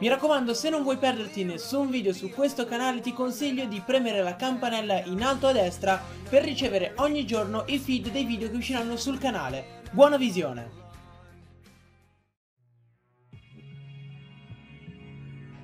Mi raccomando se non vuoi perderti nessun video su questo canale ti consiglio di premere la campanella in alto a destra per ricevere ogni giorno i feed dei video che usciranno sul canale. Buona visione!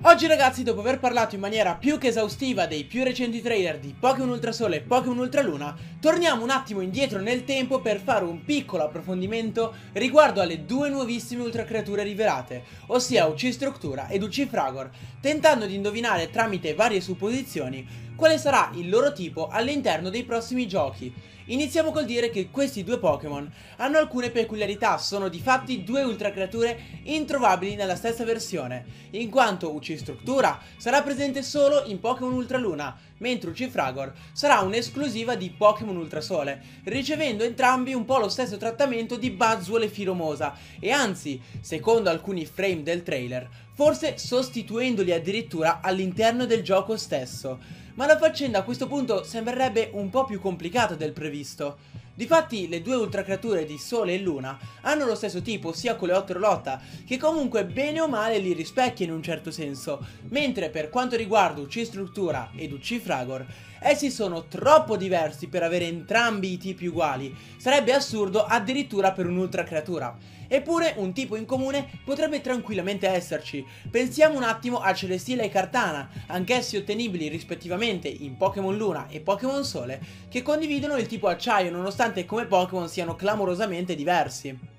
Oggi ragazzi dopo aver parlato in maniera più che esaustiva dei più recenti trailer di Pokémon Ultrasole e Pokémon Ultraluna Torniamo un attimo indietro nel tempo per fare un piccolo approfondimento riguardo alle due nuovissime ultracreature rivelate Ossia UC Structura ed UC Fragor Tentando di indovinare tramite varie supposizioni quale sarà il loro tipo all'interno dei prossimi giochi Iniziamo col dire che questi due Pokémon hanno alcune peculiarità, sono di fatti due ultra creature introvabili nella stessa versione, in quanto UC Structura sarà presente solo in Pokémon Ultra Luna, mentre UC Fragor sarà un'esclusiva di Pokémon Ultra Sole, ricevendo entrambi un po' lo stesso trattamento di Buzzwole e Firomosa, e anzi, secondo alcuni frame del trailer, forse sostituendoli addirittura all'interno del gioco stesso ma la faccenda a questo punto sembrerebbe un po' più complicata del previsto. Difatti le due ultracreature di Sole e Luna hanno lo stesso tipo sia con le 8 Rolotta che comunque bene o male li rispecchia in un certo senso, mentre per quanto riguarda UC Struttura ed UC Fragor essi sono troppo diversi per avere entrambi i tipi uguali, sarebbe assurdo addirittura per un'ultracreatura. Eppure un tipo in comune potrebbe tranquillamente esserci. Pensiamo un attimo a Celestila e Cartana, anch'essi ottenibili rispettivamente in Pokémon Luna e Pokémon Sole, che condividono il tipo acciaio nonostante come Pokémon siano clamorosamente diversi.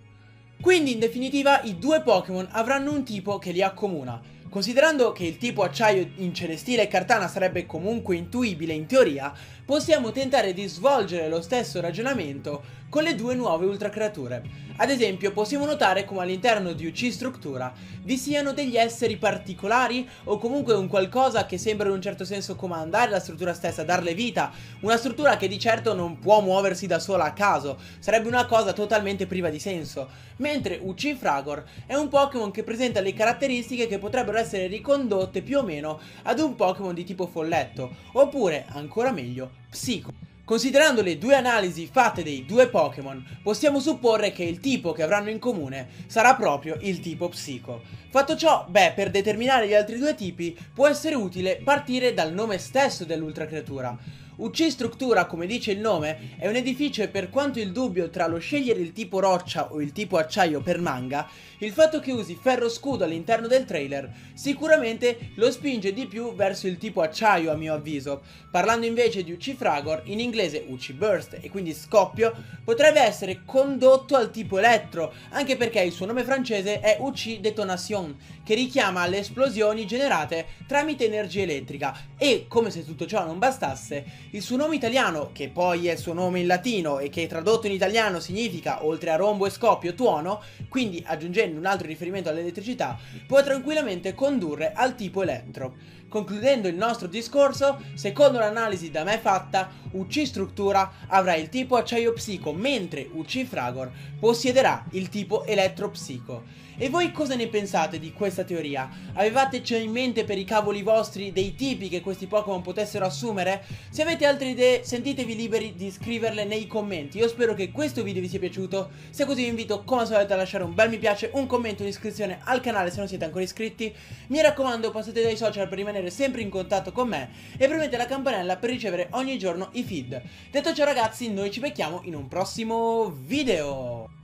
Quindi in definitiva i due Pokémon avranno un tipo che li accomuna. Considerando che il tipo acciaio in Celestile e Cartana sarebbe comunque intuibile in teoria, possiamo tentare di svolgere lo stesso ragionamento con le due nuove ultra creature. Ad esempio possiamo notare come all'interno di UC Struttura vi siano degli esseri particolari o comunque un qualcosa che sembra in un certo senso comandare la struttura stessa, darle vita, una struttura che di certo non può muoversi da sola a caso, sarebbe una cosa totalmente priva di senso, mentre UC Fragor è un Pokémon che presenta le caratteristiche che potrebbero essere ricondotte più o meno ad un Pokémon di tipo folletto, oppure, ancora meglio, Psico. Considerando le due analisi fatte dei due Pokémon, possiamo supporre che il tipo che avranno in comune sarà proprio il tipo Psico. Fatto ciò, beh, per determinare gli altri due tipi può essere utile partire dal nome stesso dell'ultra creatura. UC Struttura, come dice il nome, è un edificio e per quanto il dubbio tra lo scegliere il tipo roccia o il tipo acciaio per manga, il fatto che usi ferro scudo all'interno del trailer sicuramente lo spinge di più verso il tipo acciaio a mio avviso. Parlando invece di UC Fragor, in inglese UC Burst e quindi scoppio, potrebbe essere condotto al tipo elettro, anche perché il suo nome francese è UC Detonation, che richiama alle esplosioni generate tramite energia elettrica e, come se tutto ciò non bastasse, il suo nome italiano, che poi è il suo nome in latino e che tradotto in italiano significa, oltre a rombo e scoppio, tuono, quindi aggiungendo un altro riferimento all'elettricità, può tranquillamente condurre al tipo elettro. Concludendo il nostro discorso, secondo l'analisi da me fatta, UC Struttura avrà il tipo acciaio psico, mentre UC Fragor possiederà il tipo elettro psico. E voi cosa ne pensate di questa teoria? Avevate già in mente per i cavoli vostri dei tipi che questi Pokémon potessero assumere? Se avete altre idee sentitevi liberi di scriverle nei commenti Io spero che questo video vi sia piaciuto Se così vi invito come al solito a lasciare un bel mi piace, un commento, un'iscrizione al canale se non siete ancora iscritti Mi raccomando passate dai social per rimanere sempre in contatto con me E premete la campanella per ricevere ogni giorno i feed. Detto ciò ragazzi noi ci becchiamo in un prossimo video